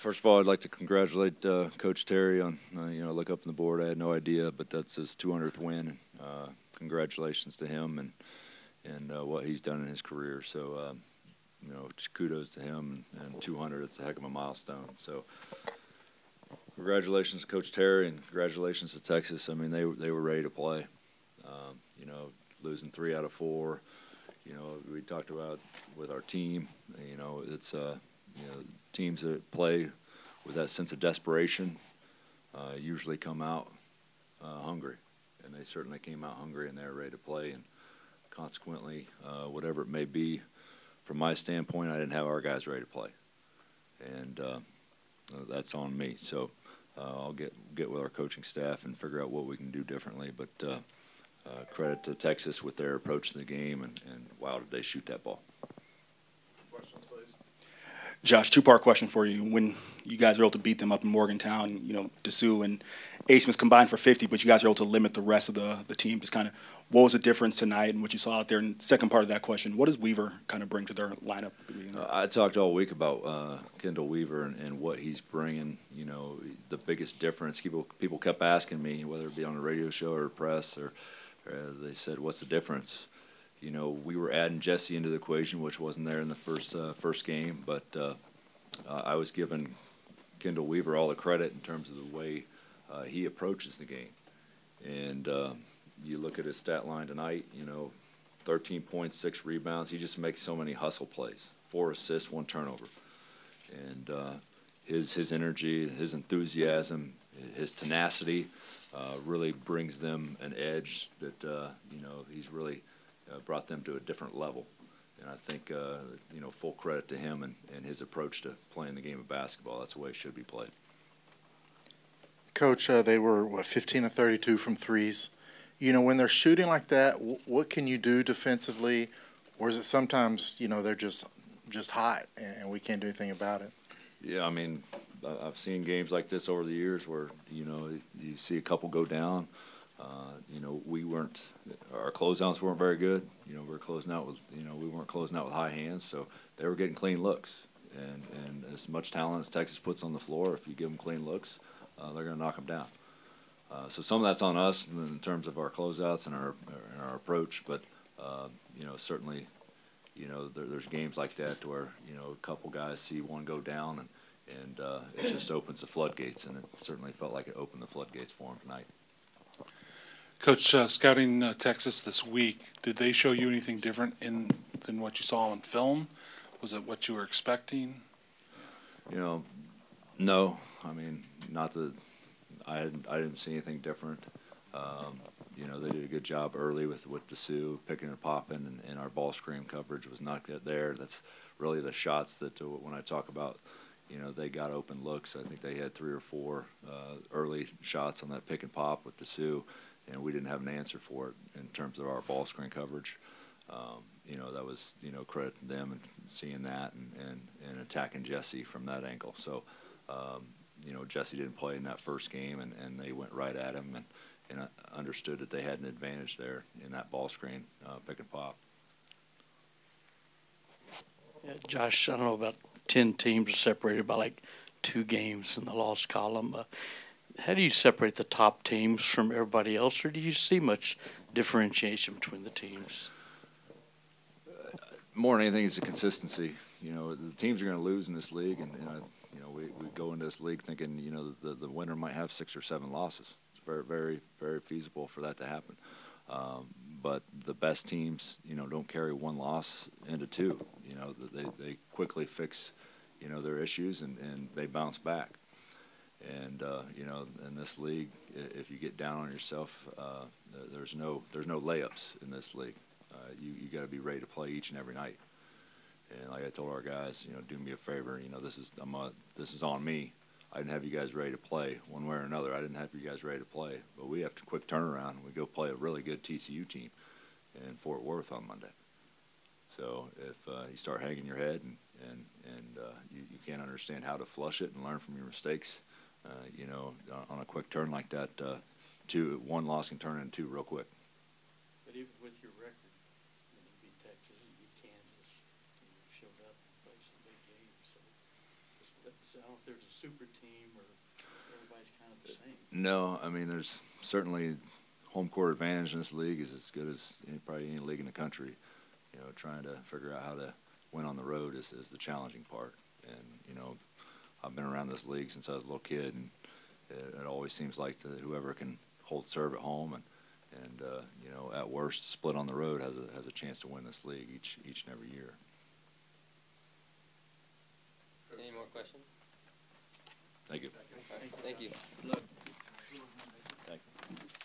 First of all, I'd like to congratulate uh, Coach Terry on, uh, you know, look up on the board. I had no idea, but that's his 200th win. Uh, congratulations to him and and uh, what he's done in his career. So, um, you know, kudos to him. And, and 200, it's a heck of a milestone. So, congratulations to Coach Terry and congratulations to Texas. I mean, they they were ready to play. Um, you know, losing three out of four. You know, we talked about with our team. You know, it's uh, you know teams that play with that sense of desperation uh, usually come out uh, hungry, and they certainly came out hungry and they're ready to play. And consequently, uh, whatever it may be, from my standpoint, I didn't have our guys ready to play, and uh, that's on me. So uh, I'll get get with our coaching staff and figure out what we can do differently. But uh, credit to Texas with their approach to the game, and, and wow, did they shoot that ball. Josh, two-part question for you. When you guys were able to beat them up in Morgantown, you know, Disu and Abmas combined for 50, but you guys were able to limit the rest of the, the team. Just kind of, what was the difference tonight and what you saw out there? And second part of that question, what does Weaver kind of bring to their lineup? Uh, I talked all week about uh, Chendall Weaver and, and, what he's bringing. You know, the biggest difference. People people kept asking me whether it be on a radio show or press, or, or they said, "What's the difference?" You know, we were adding Jesse into the equation, which wasn't there in the first uh, first game. But uh, uh, I was giving Chendall Weaver all the credit in terms of the way uh, he approaches the game. And uh, you look at his stat line tonight, you know, 13 points, six rebounds. He just makes so many hustle plays, four assists, one turnover, and uh, his his energy, his enthusiasm, his tenacity. really brings them an edge that you know he's really brought them to a different level. And I think, uh, you know, full credit to him and, and his approach to playing the game of basketball. That's the way it should be played. Coach, uh, they were, what, 15 of 32 from threes. You know, when they're shooting like that, what can you do defensively? Or is it sometimes, you know, they're just just hot and we can't do anything about it? Yeah, I mean, I've seen games like this over the years where, you know, you see a couple go down – uh, you know, we weren't our closeouts weren't very good. You know, we were closing out with you know we weren't closing out with high hands, so they were getting clean looks. And and as much talent as Texas puts on the floor, if you give them clean looks, uh, they're going to knock them down. Uh, so some of that's on us in terms of our closeouts and our and our approach, but uh, you know certainly, you know there, there's games like that where you know a couple guys see one go down and and uh, it just opens the floodgates, and it certainly felt like it opened the floodgates for them tonight. Coach, uh, scouting uh, Texas this week, did they show you anything different in than what you saw on film? Was it what you were expecting? You know, no. I mean, not that I I didn't see anything different. Um, you know, they did a good job early with with Disu picking and popping, and, and our ball screen coverage was not good there. That's really the shots that uh, when I talk about you know, they got open looks. I think they had three or four uh, early shots on that pick and pop with Disu and we didn't have an answer for it in terms of our ball screen coverage. Um, you know, that was, you know, credit to them and seeing that and, and, and attacking Jesse from that angle. So, um, you know, Jesse didn't play in that first game, and, and they went right at him and, and understood that they had an advantage there in that ball screen, uh, pick and pop. Yeah, Josh, I don't know about 10 teams separated by like two games in the loss column. Uh, how do you separate the top teams from everybody else, or do you see much differentiation between the teams? More than anything, it's the consistency. You know, the teams are going to lose in this league, and, you know, we, we go into this league thinking, you know, the, the winner might have six or seven losses. It's very, very, very feasible for that to happen. Um, but the best teams, you know, don't carry one loss into two. You know, they, they quickly fix, you know, their issues and, and they bounce back. And uh, you know, in this league, if you get down on yourself, uh, there's no there's no layups in this league. Uh, you you got to be ready to play each and every night. And like I told our guys, you know, do me a favor. You know, this is I'm a, this is on me. I didn't have you guys ready to play one way or another. I didn't have you guys ready to play, but we have to quick turnaround. We go play a really good TCU team in Fort Worth on Monday. So if uh, you start hanging your head and and and uh, you, you can't understand how to flush it and learn from your mistakes, you know, on a quick turn like that, uh, two one loss can turn into two real quick. But even with your record, you, beat Texas, you beat Kansas, you showed up and played some big games. So just I don't know if there's a super team or everybody's kind of the same. No, I mean, there's certainly home court advantage in this league is as good as any, probably any league in the country. You know, trying to figure out how to win on the road is, is the challenging part. And, you know, I've been around this league since I was a little kid, and it, it always seems like that whoever can hold serve at home and, and uh, you know, at worst, split on the road has a, has a chance to win this league each, each and every year. Any more questions? Thank you. Thank you. Thank you.